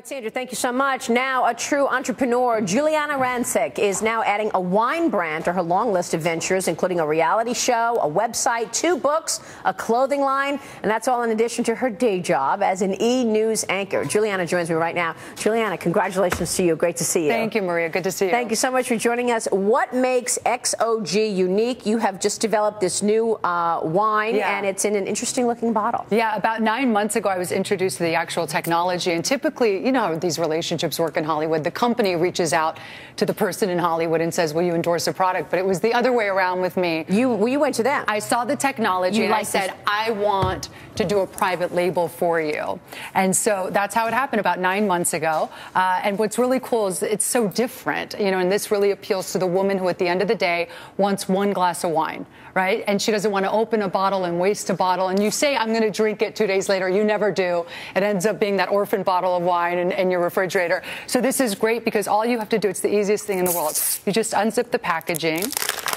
right, Sandra, thank you so much. Now, a true entrepreneur, Giuliana Rancic, is now adding a wine brand to her long list of ventures, including a reality show, a website, two books, a clothing line, and that's all in addition to her day job as an E! News anchor. Giuliana joins me right now. Giuliana, congratulations to you. Great to see you. Thank you, Maria. Good to see you. Thank you so much for joining us. What makes XOG unique? You have just developed this new uh, wine, Yeah. and it's in an interesting looking bottle. Yeah, about nine months ago, I was introduced to the actual technology. And typically, you know how these relationships work in Hollywood. The company reaches out to the person in Hollywood and says, Will you endorse a product? But it was the other way around with me. You, well, you went to them. I saw the technology You and I like this- said, I want to do a private label for you. And so that's how it happened about nine months ago. Uh, and what's really cool is it's so different, you know, and this really appeals to the woman who, at the end of the day, wants one glass of wine, right? And she doesn't want to open a bottle and waste a bottle. And you say, I'm going to drink it two days later. You never do. It ends up being that orphan bottle of wine in, in your refrigerator. So this is great because all you have to do, it's the easiest thing in the world. You just unzip the packaging,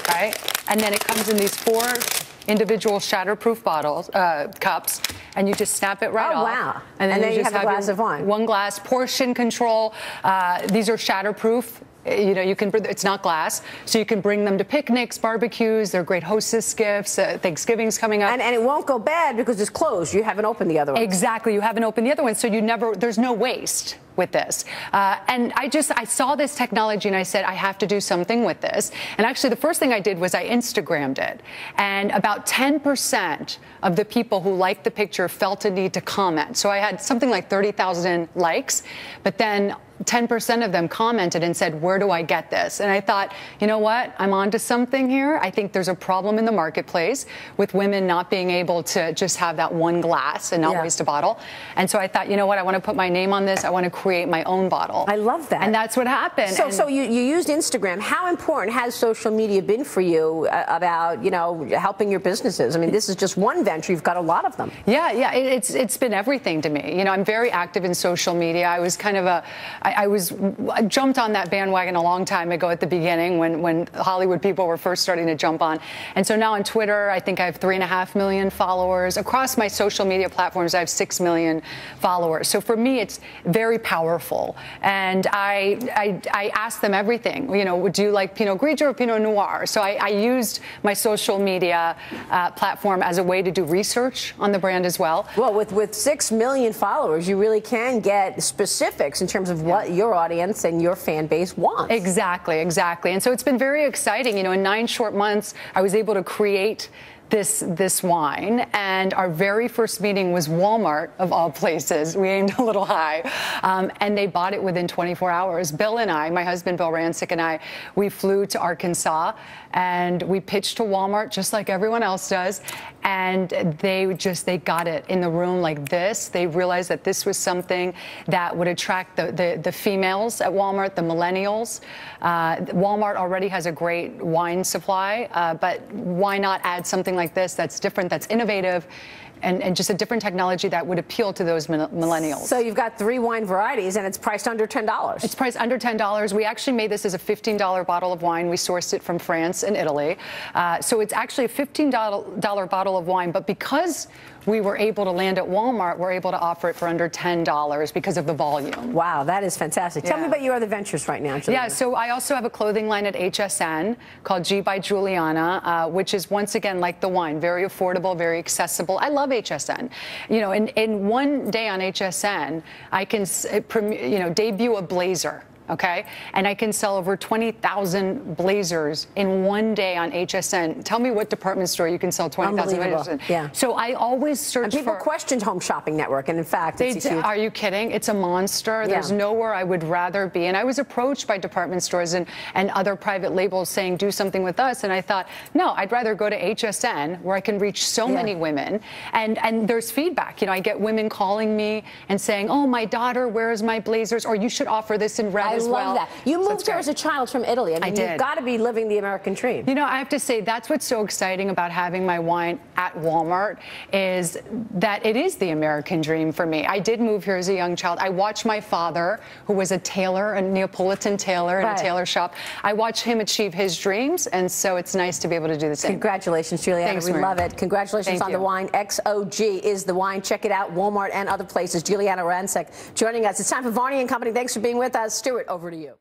right? And then it comes in these four individual shatterproof bottles, uh, cups, and you just snap it right Oh, off. wow. And then you just have a glass of wine. One glass, portion control. Uh, these are shatterproof. Uh, You know, you can. It's not glass, so you can bring them to picnics, barbecues. They're great hostess gifts. Uh, Thanksgiving's coming up. and, and it won't go bad because it's closed. You haven't opened the other one. Exactly. You haven't opened the other one, so you never. There's no waste with this. Uh, and I just I saw this technology and I said I have to do something with this. And actually, the first thing I did was I Instagrammed it, and about 10% of the people who liked the picture felt a need to comment. So I had something like 30,000 likes, but then 10% of them commented and said, Where do I get this? And I thought, you know what? I'm onto something here. I think there's a problem in the marketplace with women not being able to just have that one glass and not Yeah. waste a bottle. And so I thought, you know what? I want to put my name on this. I want to create my own bottle. I love that. And that's what happened. So, And- so you, you used Instagram. How important has social media been for you uh, about, you know, helping your businesses? I mean, this is just one venture. You've got a lot of them. Yeah, yeah, it, it's it's been everything to me. You know, I'm very active in social media. I was kind of a, I, I was I jumped on that bandwagon a long time ago at the beginning when when Hollywood people were first starting to jump on, and so now on Twitter, I think I have three and a half million followers across my social media platforms. I have six million followers. So for me, it's very powerful, and I I, I ask them everything. You know, would you like Pinot Grigio or Pinot Noir? So I, I used my social media uh, platform as a way to do research on the brand as well. Well, with, with six million followers, you really can get specifics in terms of what your audience and your fan base wants. Exactly, exactly. And so it's been very exciting. You know, in nine short months, I was able to create this this wine. And our very first meeting was Walmart of all places. We aimed a little high. Um, and they bought it within 24 hours. Bill and I my husband Bill Rancic and I we flew to Arkansas and we pitched to Walmart just like everyone else does. And they just they got it in the room like this. They realized that this was something that would attract the the, the females at Walmart the millennials. Uh, Walmart already has a great wine supply uh, but why not add something like this that's different that's innovative and, and just a different technology that would appeal to those millennials So you've got three wine varieties, and it's priced under ten dollars. it's priced under $10. We actually made this as a $15 bottle of wine. We sourced it from France and Italy. Uh, so it's actually a $15 bottle of wine. But because we were able to land at Walmart, we're able to offer it for under $10 because of the volume. Wow, that is fantastic. Tell me about your other ventures right now, Giuliana. Yeah, so I also have a clothing line at HSN called G by Giuliana, uh, which is once again like the wine, very affordable, very accessible. I love HSN. You know, in, in one day on HSN, I can s- uh, you know debut a blazer. Okay, and I can sell over 20,000 blazers in one day on HSN. Tell me what department store you can sell 20,000 blazers in. Yeah. So I always search and people for. questioned Home Shopping Network, and in fact, They it's huge. are you kidding? It's a monster. There's nowhere I would rather be. And I was approached by department stores and, and other private labels saying, do something with us. And I thought, no, I'd rather go to HSN where I can reach so Yeah. many women. And, and there's feedback. You know, I get women calling me and saying, oh, my daughter wears my blazers, or you should offer this in red I as love well. that. You moved it's here as a child from Italy. I mean, I you've did. got to be living the American dream. You know, I have to say that's what's so exciting about having my wine. At Walmart is that it is the American dream for me. I did move here as a young child. I watched my father, who was a tailor, a Neapolitan tailor in Right. a tailor shop. I watched him achieve his dreams, and so it's nice to be able to do the same. Congratulations, Giuliana. Thanks, we Maria. love it. Congratulations Thank on you. the wine. XOG is the wine. Check it out. Walmart and other places. Giuliana Rancic joining us. It's time for Varney and Company. Thanks for being with us. Stuart, over to you.